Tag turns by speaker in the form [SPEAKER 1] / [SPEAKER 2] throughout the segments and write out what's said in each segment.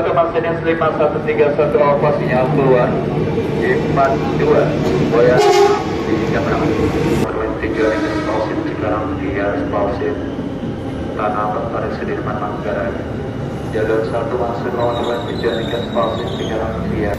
[SPEAKER 1] satu Mercedes 5131 Alfa sinyal keluar. 52 Boya di Jakarta tujuan eksplosit Cikarang via eksplosit Tanah Abang Sudirman Manggarai. Jalur satu masuk lawan tujuan eksplosit Cikarang via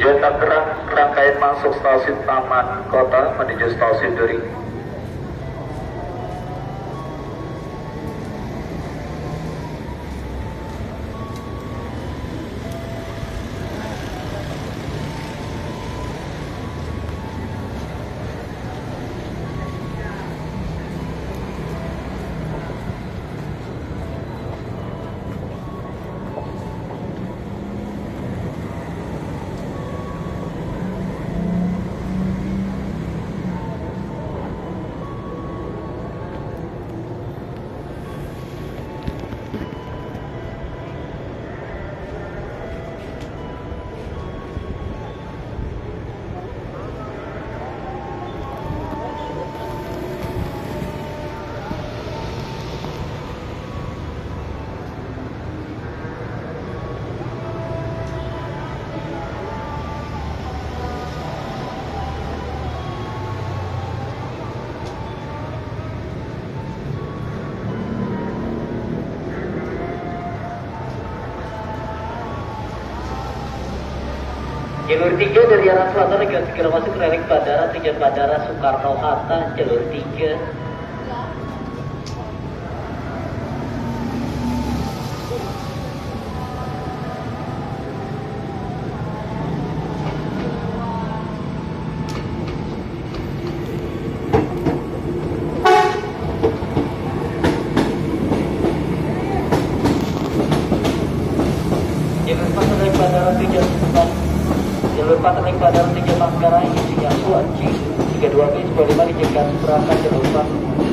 [SPEAKER 1] Tujuan Tangerang, rangkaian masuk stasiun Taman Kota menuju stasiun Duri.
[SPEAKER 2] Jalur 3 dari arah selatan akan segera masuk relik bandara tujuan bandara Soekarno Hatta jalur 3 Jalur 4 relik bandara tujuan 4 relik bandara tujuan Manggarai isinya Suaci 32 bis 25 dijaga berangkat jalur 4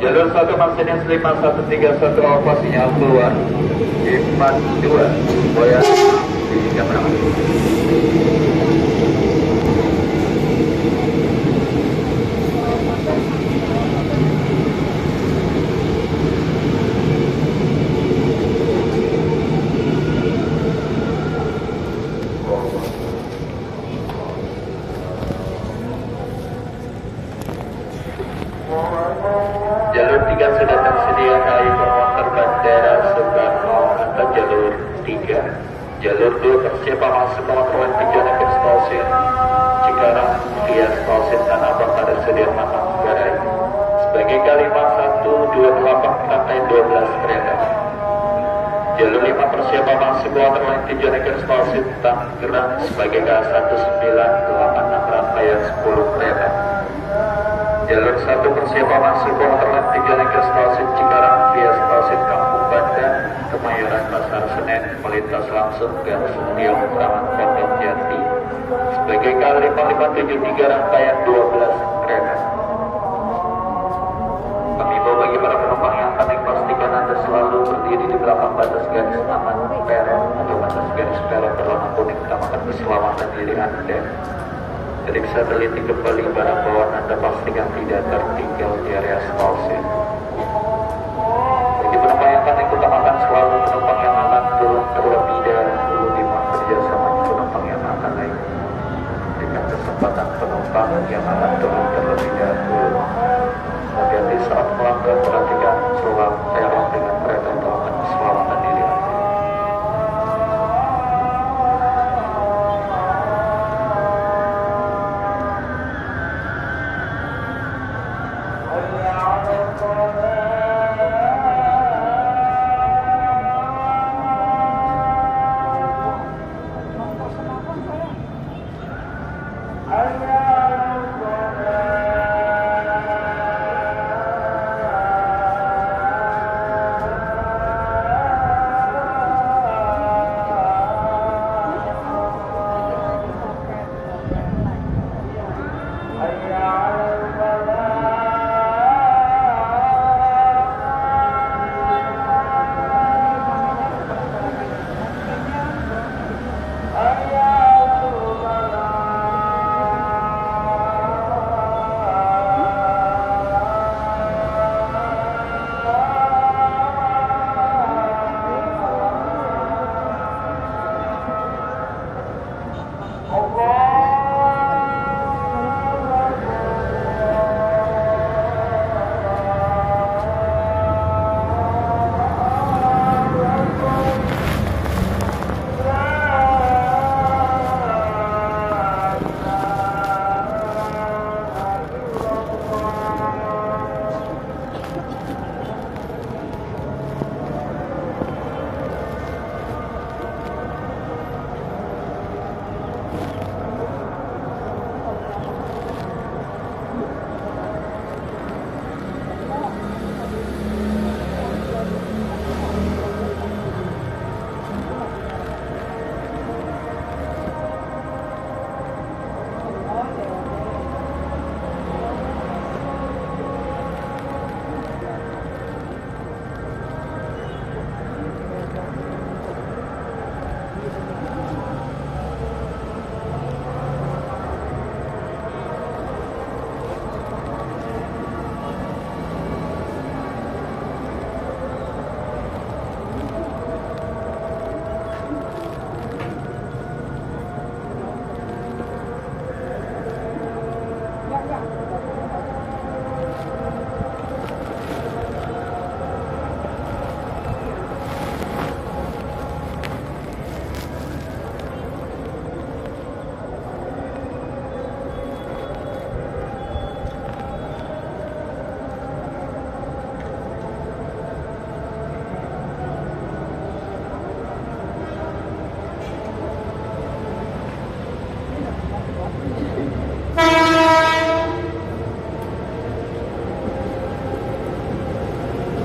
[SPEAKER 1] Jalur 1 Mercedes 5131 Alfa sinyal keluar. 52 Boya di Jakarta pengontrolan tujuan akhir stasiun Cikarang via stasiun Tanah Abang pada Sudirman Manggarai sebagai kalimat 128 rangkaian 12 kereta Jalur 5 persiapan masuk pengontrolan tujuan akhir stasiun Tangerang sebagai K1986 rangkaian 10 kereta Jalur satu persiapan masuk kontrolan Kemayoran Pasar Senen, melintas langsung ke Stadion Taman Pondok Jati sebagai K5573 rangkaian 12 kereta. Kami bawa bagi para penumpang yang naik pastikan Anda selalu berdiri di belakang batas garis aman peron atau batas garis peron berwarna kuning utamakan keselamatan diri Anda. Periksa teliti kembali barang bawaan Anda pastikan tidak tertinggal di area stasiun. Yang akan turun terlebih dahulu. Hati-hati saat melanggar perhatikan selang terong dengan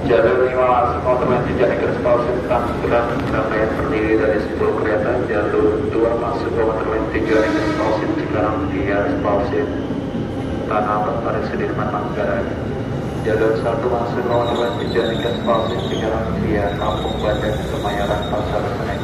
[SPEAKER 1] Jalur 5 masuk otomatis jadi Stasiun Tanggerang Surabaya terdiri dari 10 kereta. Jalur 2 masuk otomatis jadi Stasiun Cikarang via Stasiun Tanah pada Sudirman Manggarai. Jalur 1 masuk otomatis jadi Stasiun Cikarang via Kampung Badan Kemayoran Pasar Senen.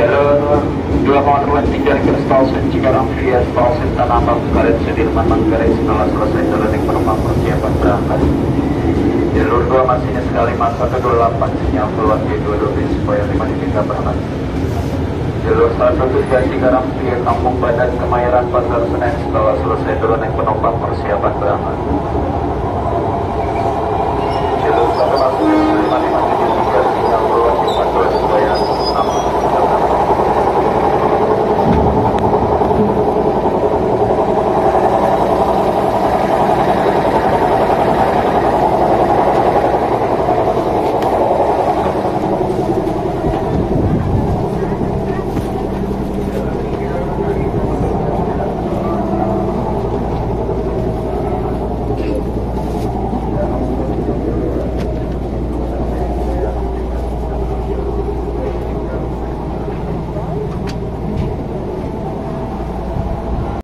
[SPEAKER 1] Jalur 2 Monumen 3 ke Cikarang via Stasiun Tanah Karet Sudirman Manggarai setelah selesai turun penumpang persiapan berangkat. Jalur 2 masinis sekali masa ke-28 sinyal keluar di 22 bis supaya 5 diminta berangkat. Jalur 1 tujuan Cikarang via Kampung Badan Kemayoran Pasar Senen setelah selesai turun penumpang persiapan berangkat.